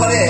Copa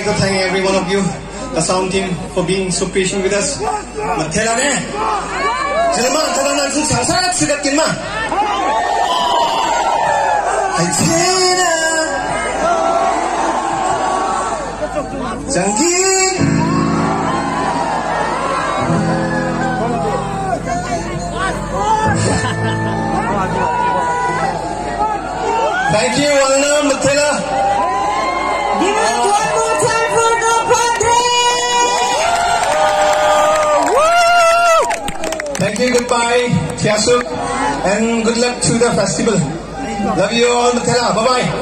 Like to thank every one of you, the sound team, for being so patient with us. Mathelane, Jelma, Tadanan su sangsa sigat kin Thank you, Walana Mathela. And good luck to the festival. Love you all, Mathela. Bye bye.